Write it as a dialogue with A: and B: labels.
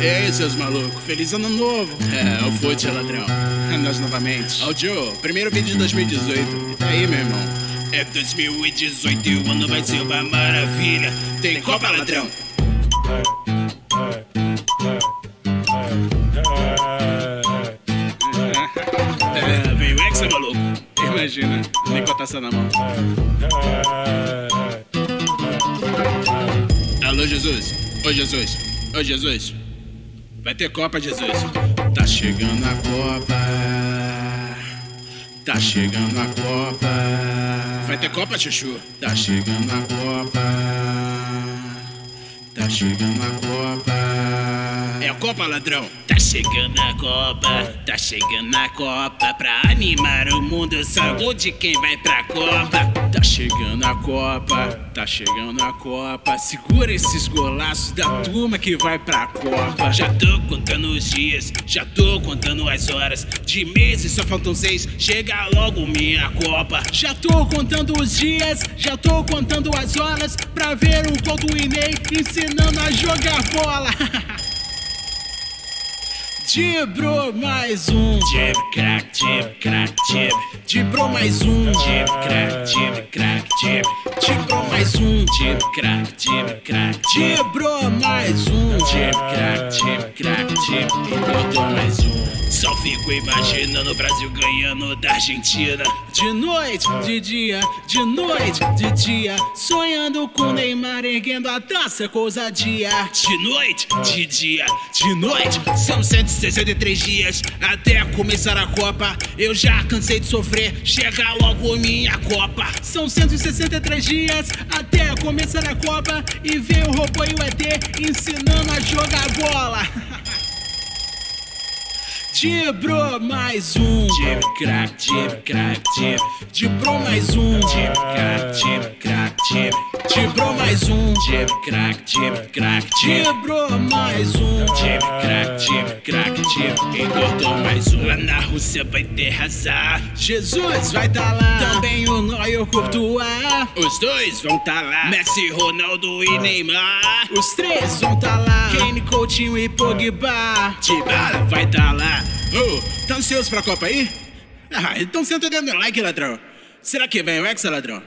A: E aí, seus malucos, feliz ano novo. É, o Fute, ladrão. Nós novamente. Ó, Joe, primeiro vídeo de 2018. E aí, meu irmão?
B: É 2018 e o ano vai ser uma maravilha. Tem Copa, ladrão.
A: É, veio o Hexa, maluco. Imagina, nem com a taça na mão. Alô, Jesus. Ô, Jesus. Ô, Jesus. Vai ter Copa, Jesus. Tá chegando a Copa. Tá chegando a Copa. Vai ter Copa, Chuchu. Tá chegando a Copa. Tá chegando a Copa. É a Copa, ladrão.
B: Tá chegando a Copa, tá chegando a Copa pra animar o mundo. Só gol de quem vai pra Copa.
A: Tá chegando Copa, tá chegando a Copa. Segura esses golaços da turma que vai pra Copa.
B: Já tô contando os dias, já tô contando as horas. De meses só faltam seis, chega logo minha Copa.
A: Já tô contando os dias, já tô contando as horas pra ver o gol do Inei ensinando a jogar bola. Dibro mais um.
B: Jib, crack, jib, crack, jib.
A: Dibro mais um.
B: Jib, crack, jib, crack, jib.
A: Dibro mais um.
B: Jib, crack, jib, crack.
A: Dibro mais um.
B: Jib, crack, jib, crack, Eu dou mais um. Só fico imaginando o Brasil ganhando da Argentina.
A: De noite, de dia, de noite, de dia. Sonhando com Neymar erguendo a taça com ousadia.
B: De noite, de dia, de noite. São 163 dias até começar a Copa. Eu já cansei de sofrer, chega logo minha Copa.
A: São 163 dias até começar a Copa. E vem o robô e o ET ensinando a jogar bola. Dibro mais um.
B: Jib, crack, jib, crack, jib.
A: Dibro mais um.
B: Jib, crack, jib, crack, jib.
A: Dibro mais um.
B: Jib, crack, jib, crack, jib.
A: Dibro mais um.
B: Jib, crack, jib, crack, jib. Engordou mais um. Lá na Rússia vai ter razão.
A: Jesus vai tá lá. O Neuer Courtois.
B: Os dois vão tá lá. Messi, Ronaldo e Neymar.
A: Os três vão tá lá. Kane, Coutinho e Pogba.
B: Dybala vai tá lá.
A: Ô, tá ansioso pra Copa aí? Ah, então senta o dedo no like, ladrão. Será que vem o Hexa, ladrão?